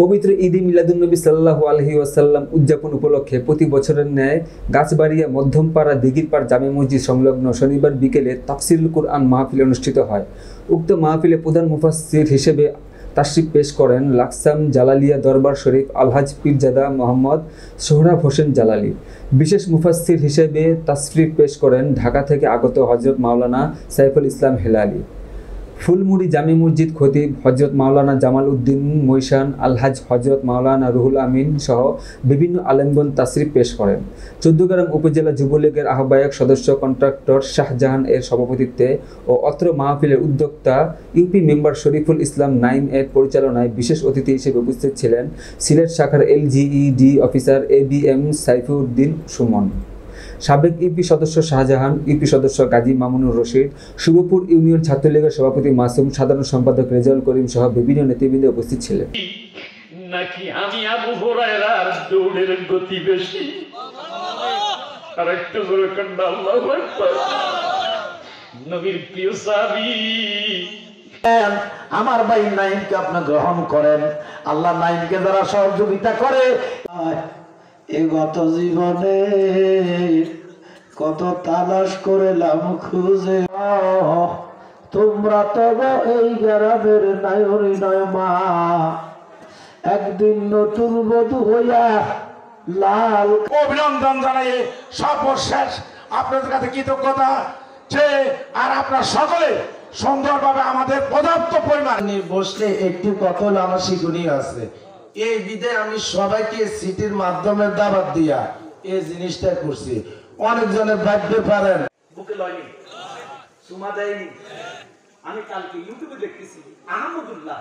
পবিত্র ঈদ মিলাদুন্নবী সাল্লাহ আলহি ওয়াসাল্লাম উদযাপন উপলক্ষে প্রতি বছরের ন্যায় গাছবাড়িয়া, মধ্যমপাড়া, দিঘিরপাড়, জামে মসজিদ সংলগ্ন শনিবার বিকেলে তাফসিরুল কুরআন মাহফিল অনুষ্ঠিত হয়। উক্ত মাহফিলে প্রধান মুফাসসির হিসেবে তাশরিফ পেশ করেন লাকসাম জালালিয়া দরবার শরীফ আলহাজ পীরজাদা মোহাম্মদ সোহরাব হোসেন জালালি। বিশেষ মুফাসসির হিসেবে তাশরিফ পেশ করেন ঢাকা থেকে আগত হজরত মাওলানা সাইফুল ইসলাম হেলালি। ফুলমুড়ি জামি মসজিদ খতিব হজরত মাওলানা জামাল উদ্দিন মৈশান আলহাজ হজরত মাওলানা রুহুল আমিন সহ বিভিন্ন আলেমগণ তাসরিফ পেশ করেন। চৌদ্দগ্রাম উপজেলা যুবলীগের আহ্বায়ক সদস্য কন্ট্রাক্টর শাহজাহান এর সভাপতিত্বে ও অত্র মাহফিলের উদ্যোক্তা ইউপি মেম্বার শরীফুল ইসলাম নাইম এর পরিচালনায় বিশেষ অতিথি হিসেবে উপস্থিত ছিলেন সিলেট শাখার LGED officer A B M Saifuddin Sumon. সাবেক ইউপি সদস্য শাহজাহান ইউপি সদস্য গাজী মামুনুর রশিদ শুভপুর ইউনিয়ন ছাত্রলীগের সভাপতি মাসুম সাধারণ সম্পাদক রেজাউল করিম সহ বিভিন্ন নেতৃবৃন্দ উপস্থিত ছিলেন। নাকি আমি আবু হুরায়রার দৌড়ের গতি বেশি? আর একটু জোরে কান্না আল্লাহু আকবার। নবীর প্রিয় সাহাবী। আমার ভাই নাইমকে আপনি গ্রহণ করেন। আল্লাহ নাইমকে যারা সহযোগিতা করে এ গত জীবনে কত তালাশ করেলাম খুঁজে। তোমরা তব এই গ্রামের নায়রি নয় মা। একদিন নতুন বধু হইয়া লাল অভিনন্দন জানাই সর্বশেষ আপনাদের কাছে কৃতজ্ঞতা যে আর আপনার সকলে সুন্দরভাবে আমাদের পর্যাপ্ত পরিমাণ বসলে একটু কত লামাসিগুনি আছে। এই বিধে আমি সবাইকে সিটির মাধ্যমে দাবাত দিয়া এই জিনিসটা করছি। অনেকজনে ভাবতে পারেন। বুকে লয়নি? সুমা দেয়নি? আমি কালকে ইউটিউবে দেখতেছি। আহমদুল্লাহ।